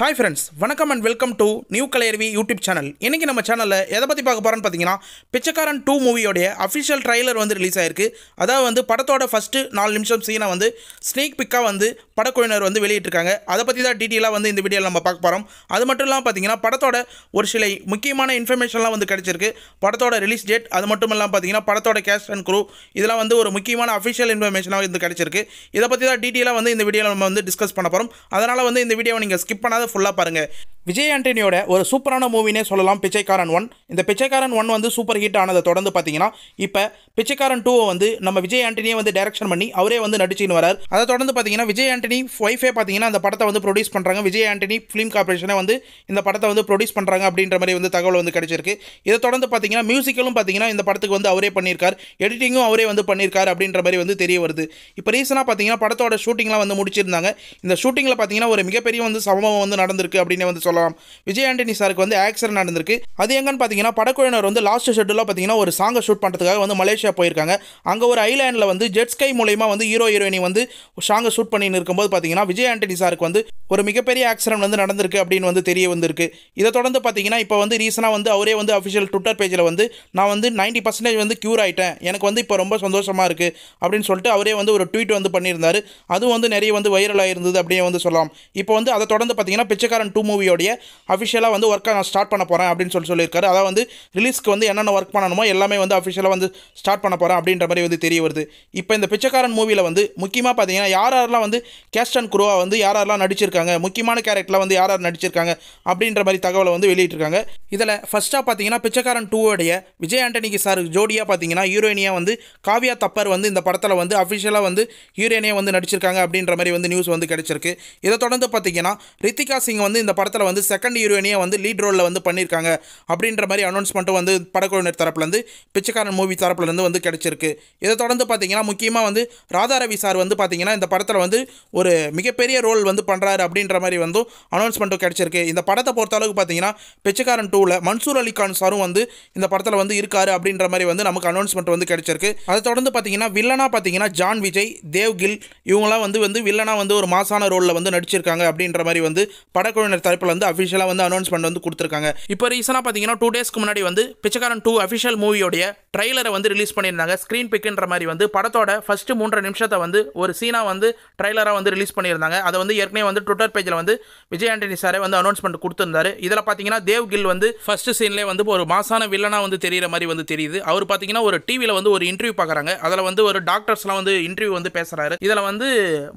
Hi friends வணக்கம் and welcome to new கலையர்வி YouTube channel இன்றைக்கி நம்ம சேனலில் எதை பற்றி பார்க்க போகிறோன்னு பார்த்தீங்கன்னா பிச்சைக்காரன் டூ மூவியோடைய அஃபிஷியல் ட்ரைலர் வந்து ரிலீஸ் ஆயிருக்கு. அதாவது வந்து படத்தோட ஃபஸ்ட்டு நாலு நிமிஷம் சீனை வந்து ஸ்னேக் பிக்காக வந்து படக்குழுவினர் வந்து வெளியிட்டிருக்காங்க. அதை பற்றி தான் டீட்டெயிலாக வந்து இந்த வீடியோவில் நம்ம பார்க்க போகிறோம் அது மட்டும் இல்லாமல் பார்த்தீங்கன்னா படத்தோட ஒரு சில முக்கியமான இன்ஃபர்மேஷன்லாம் வந்து கிடச்சிருக்கு. படத்தோட ரிலீஸ் டேட் அது மட்டும் இல்லாமல் பார்த்தீங்கன்னா படத்தோட கேஸ்ட் அண்ட் குரூ இதெல்லாம் வந்து ஒரு முக்கியமான அஃபிஷியல் இன்ஃபர்மேஷனாக வந்து கிடச்சிருக்கு. இதை பற்றி தான் டீட்டெயிலாக வந்து இந்த வீடியோவில் நம்ம வந்து டிஸ்கஸ் பண்ண போகிறோம் அதனால் வந்து இந்த வீடியோவை நீங்கள் ஸ்கிப் பண்ணாத ஃபுல்லாக பாருங்கள் விஜய் ஆண்டனியோட ஒரு சூப்பரான மூவினே சொல்லலாம். பிச்சைக்காரன் ஒன். இந்த பிச்சைக்காரன் ஒன் வந்து சூப்பர் ஹிட் ஆனதை தொடர்ந்து பார்த்தீங்கன்னா இப்போ பிச்சைக்காரன் டூவை வந்து நம்ம விஜய் ஆண்டனியே வந்து டைரக்ஷன் பண்ணி அவரே வந்து நடிச்சுன்னு வரார். அதை தொடர்ந்து பார்த்தீங்கன்னா விஜய் ஆண்டனி ஒய்ஃபே பார்த்தீங்கன்னா அந்த படத்தை வந்து ப்ரொடியூஸ் பண்ணுறாங்க விஜய் ஆண்டனி ஃபிலிம் கார்பரேஷனை வந்து இந்த படத்தை வந்து ப்ரொடியூஸ் பண்ணுறாங்க அப்படின்ற மாதிரி வந்து தகவல் வந்து கிடைச்சிருக்கு. இதை தொடர்ந்து பார்த்தீங்கன்னா மியூசிக்கலும் பார்த்தீங்கன்னா இந்த படத்துக்கு வந்து அவரே பண்ணியிருக்கார். எடிட்டிங்கும் அவரே வந்து பண்ணியிருக்கார் அப்படின்ற மாதிரி வந்து தெரிய வருது. இப்போ ரீசனாக பார்த்தீங்கன்னா படத்தோட ஷூட்டிங்லாம் வந்து முடிச்சிருந்தாங்க. இந்த ஷூட்டிங்கில் பார்த்தீங்கன்னா ஒரு மிகப்பெரிய வந்து சம்பவம் வந்து நடந்திருக்கு அப்படின்னு வந்து சொல்லலாம். விஜய் ஆண்டனி சாருக்கு வந்து ஆக்சிடென்ட் நடந்திருக்கு. அது எங்கன்னு பார்த்தீங்கன்னா படக்குழுவினர் வந்து லாஸ்ட் ஷெட்யூலாக பார்த்தீங்கன்னா ஒரு சாங்கை ஷூட் பண்ணுறதுக்காக வந்து மலேசியா போயிருக்காங்க. அங்கே ஒரு ஐலாண்டில் வந்து ஜெட்ஸ்கை மூலயமா வந்து ஹீரோ ஹீரோயினி வந்து சாங்கை ஷூட் பண்ணின்னு இருக்கும்போது பார்த்தீங்கன்னா விஜய் ஆண்டனி சாருக்கு வந்து ஒரு மிகப்பெரிய ஆக்சிடென்ட் வந்து நடந்திருக்கு அப்படின்னு வந்து தெரிய வந்திருக்கு. இதை தொடர்ந்து பார்த்தீங்கன்னா இப்போ வந்து ரீசனாக வந்து அவரே வந்து அஃபிஷியல் ட்விட்டர் பேஜில் வந்து நான் வந்து நைன்ட்டி பர்சன்டேஜ் வந்து க்யூர் ஆகிட்டேன் எனக்கு வந்து இப்போ ரொம்ப சந்தோஷமாக இருக்குது அப்படின்னு சொல்லிட்டு அவரே வந்து ஒரு ட்வீட் வந்து பண்ணியிருந்தார். அதுவும் வந்து நிறைய வந்து வைரலாக இருந்தது அப்படின்னு வந்து சொல்லலாம். இப்போ வந்து அதை தொடர்ந்து பார்த்தீங்கன்னா பிச்சைக்காரன் டூ மூவியோடைய அஃபிஷியலாக வந்து ஒர்க்கை நான் ஸ்டார்ட் பண்ண போகிறேன் அப்படின்னு சொல்லி சொல்லியிருக்காரு. அதாவது வந்து ரிலீஸ்க்கு வந்து என்னென்ன ஒர்க் பண்ணணுமோ எல்லாமே வந்து அஃபிஷியலாக வந்து ஸ்டார்ட் பண்ண போகிறேன் அப்படின்ற மாதிரி வந்து தெரிய வருது. இப்போ இந்த பிச்சைக்காரன் மூவியில் வந்து முக்கியமாக பார்த்தீங்கன்னா யார் யாரெல்லாம் வந்து கேஸ்ட் அண்ட் குருவா வந்து யார் யாரெல்லாம் நடிச்சிருக்காங்க முக்கியமான கேரக்டரில் வந்து யார் யார் நடிச்சிருக்காங்க அப்படின்ற மாதிரி தகவலை வந்து வெளியிட்டிருக்காங்க. இதில் ஃபஸ்ட்டாக பார்த்தீங்கன்னா பிச்சைக்காரன் டூவோடைய விஜய் ஆண்டனிக்கு சார் ஜோடியாக பார்த்தீங்கன்னா ஹீரோயினியாக வந்து காவியா தப்பர் வந்து இந்த படத்தில் வந்து அஃபிஷியலாக வந்து ஹீரோயினியாக வந்து நடிச்சிருக்காங்க அப்படின்ற மாதிரி வந்து நியூஸ் வந்து கிடைச்சிருக்கு. இதை தொடர்ந்து பார்த்தீங்கன்னா ரித்திகா சிங் வந்து இந்த படத்தில் வந்து செகண்ட் ஹீரோயினியை வந்து லீட் ரோலில் வந்து பண்ணியிருக்காங்க அப்படின்ற மாதிரி அனௌன்ஸ்மெண்ட்டும் வந்து படக்குழுவினர் தரப்புலேருந்து பிச்சைக்காரன் மூவி தரப்புலேருந்து வந்து கிடச்சிருக்கு. இதை தொடர்ந்து பார்த்தீங்கன்னா முக்கியமாக வந்து ராதா ரவி சார் வந்து பார்த்தீங்கன்னா இந்த படத்தில் வந்து ஒரு மிகப்பெரிய ரோல் வந்து பண்ணுறாரு அப்படின்ற மாதிரி வந்து அனௌன்ஸ்மெண்ட்டும் கிடச்சிருக்கு. இந்த படத்தை பொறுத்தளவுக்கு பார்த்தீங்கன்னா பிச்சைக்காரன் டூவில் மன்சூர் அலி கான் சாரும் வந்து இந்த படத்தில் வந்து இருக்காரு அப்படின்ற மாதிரி வந்து நமக்கு அனௌன்ஸ்மெண்ட் வந்து கிடைச்சிருக்கு. அதை தொடர்ந்து பார்த்தீங்கன்னா வில்லனா பார்த்தீங்கன்னா ஜான் விஜய் தேவ் கில் இவங்களாம் வந்து வந்து வில்லனாக வந்து ஒரு மாசான ரோலில் வந்து நடிச்சிருக்காங்க அப்படின்ற மாதிரி வந்து படக்குழுவினர் தரப்பில் வந்து அஃபிஷியலாக வந்து அனௌன்ஸ்மெண்ட் வந்து கொடுத்துருக்காங்க. இப்போ ரீசனாக பார்த்தீங்கன்னா டூ டேஸ்க்கு முன்னாடி வந்து பிச்சைக்காரன் டூ அஃபிஷியல் மூவியோடைய ட்ரைலரை வந்து ரிலீஸ் பண்ணியிருந்தாங்க. ஸ்க்ரீன் பிக்குன்ற மாதிரி வந்து படத்தோட ஃபஸ்ட்டு மூன்றரை நிமிஷத்தை வந்து ஒரு சீனாக வந்து ட்ரைலராக வந்து ரிலீஸ் பண்ணியிருந்தாங்க. அதை வந்து ஏற்கனவே வந்து ட்விட்டர் பேஜில் வந்து விஜய் ஆண்டனி சாரே வந்து அனௌன்ஸ்மெண்ட் கொடுத்துருந்தாரு. இதில் பார்த்தீங்கன்னா தேவ் கில் வந்து ஃபர்ஸ்ட் சீன்லேயே வந்து ஒரு மாசான வில்லனாக வந்து தெரியிற மாதிரி வந்து தெரியுது. அவர் பார்த்தீங்கன்னா ஒரு டிவியில் வந்து ஒரு இன்டர்வியூ பார்க்குறாங்க. அதில் வந்து ஒரு டாக்டர்ஸ்லாம் வந்து இன்டர்வியூ வந்து பேசுகிறாரு இதில் வந்து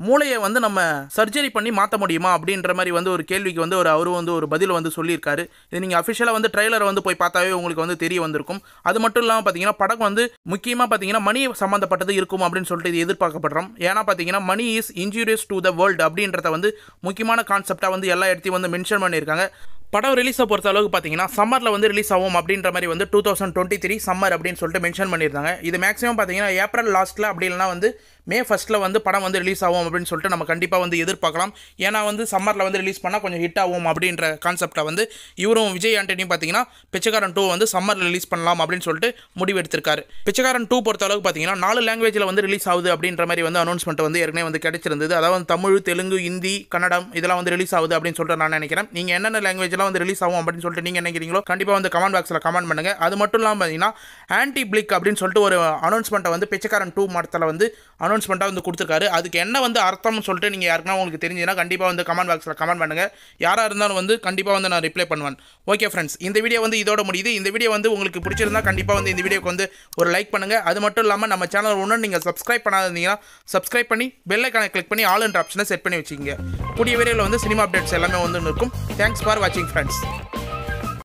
மூளையை வந்து நம்ம சர்ஜரி பண்ணி மாற்ற முடியுமா அப்படின்ற மாதிரி வந்து ஒரு கேள்விக்கு வந்து ஒரு அவரும் வந்து ஒரு பதில் வந்து சொல்லியிருக்காரு. இது நீங்கள் அஃபிஷியலாக வந்து ட்ரெய்லரை வந்து போய் பார்த்தாவே உங்களுக்கு வந்து தெரிய வந்திருக்கும். அது மட்டும் இல்லாமல் பார்த்தீங்கன்னா படம் வந்து முக்கியமாக பார்த்தீங்கன்னா மணி சம்மந்தப்பட்டது இருக்கும் அப்படின்னு சொல்லிட்டு இது எதிர்பார்க்கப்படுறோம். ஏன்னா பார்த்தீங்கன்னா money is injurious to the world அப்படின்றத வந்து முக்கியமான கான்செப்டாக வந்து எல்லா இடத்தையும் வந்து மென்ஷன் பண்ணியிருக்காங்க. படம் ரிலீஸை பொறுத்த அளவுக்கு பார்த்தீங்கன்னா சம்மரில் வந்து ரிலீஸ் ஆகும் அப்படின்ற மாதிரி வந்து two thousand twenty three summer அப்படின்னு சொல்லிட்டு மென்ஷன் பண்ணியிருந்தாங்க. இது மேக்ஸிமம் பார்த்தீங்கன்னா ஏப்ரல் லாஸ்ட்டில் அப்படி இல்லைனா வந்து மே ஃபஸ்ட்டில் வந்து படம் வந்து ரிலீஸ் ஆகும் அப்படின்னு சொல்லிட்டு நம்ம கண்டிப்பாக வந்து எதிர்பார்க்கலாம். ஏன்னா வந்து சம்மரில் வந்து ரிலீஸ் பண்ணால் கொஞ்சம் ஹிட் ஆகும் அப்படின்ற கான்செப்டை வந்து இவரும் விஜய் ஆண்டனியும் பார்த்தீங்கன்னா பிச்சைக்காரன் டூ வந்து சம்மரில் ரிலீஸ் பண்ணலாம் அப்படின்னு சொல்லிட்டு முடிவு எடுத்திருக்காரு பிச்சைக்காரன் டூ பொறுத்த அளவுக்கு பார்த்தீங்கன்னா நாலு லாங்குவேஜில் வந்து ரிலீஸ் ஆகுது அப்படின்ற மாதிரி வந்து அனௌன்ஸ்மெண்ட் வந்து ஏற்கனவே வந்து கிடைச்சிருந்தது. அதாவது தமிழ் தெலுங்கு ஹிந்தி கன்னடம் இதெல்லாம் வந்து ரிலீஸ் ஆகுது அப்படின்னு சொல்லிட்டு நான் நினைக்கிறேன். நீங்கள் என்னென்ன லாங்குவேஜ்லாம் வந்து ரிலீஸ் ஆகும் அப்படின்னு சொல்லிட்டு நீங்கள் நினைக்கிறீங்களோ கண்டிப்பாக வந்து கமெண்ட் பாக்ஸில் கமெண்ட் பண்ணுங்கள் அது மட்டும் இல்லாமல் பார்த்தீங்கன்னா ஆன்டி பிளிக் அப்படின்னு சொல்லிட்டு ஒரு அனௌன்ஸ்மெண்ட்டை வந்து பிச்சைக்காரன் டூ மடத்தில் வந்து அனௌன்ஸ்மெண்ட்டாக வந்து கொடுத்துருக்காரு. அதுக்கு என்ன வந்து அர்த்தம்னு சொல்லிட்டு நீங்கள் யாருக்குன்னா உங்களுக்கு தெரிஞ்சுன்னா கண்டிப்பாக வந்து கமெண்ட் பாக்ஸில் கமெண்ட் பண்ணுங்கள் யாராக இருந்தாலும் வந்து கண்டிப்பாக வந்து நான் ரிப்ளை பண்ணுவேன். ஓகே ஃப்ரெண்ட்ஸ் இந்த வீடியோ வந்து இதோட முடியுது. இந்த வீடியோ வந்து உங்களுக்கு பிடிச்சிருந்தா கண்டிப்பாக வந்து இந்த வீடியோக்கு வந்து ஒரு லைக் பண்ணுங்கள் அது மட்டும் இல்லாமல் நம்ம சேனல் ஒன்று நீங்கள் சப்ஸ்கிரைப் பண்ணாதீங்கன்னா சப்ஸ்கிரைப் பண்ணி பெல்லைக்கான கிளிக் பண்ணி ஆல் என்ற ஆப்ஷனை செட் பண்ணி வச்சுக்கோங்க. கூடிய வீடியோவில் வந்து சினிமா அப்டேட்ஸ் எல்லாமே வந்து இருக்கும் தேங்க்ஸ் ஃபார் வாட்சிங் ஃப்ரெண்ட்ஸ்